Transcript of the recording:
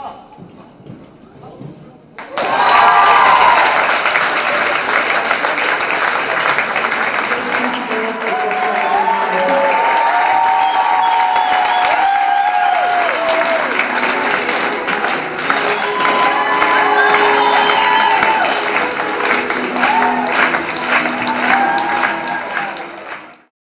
Stop.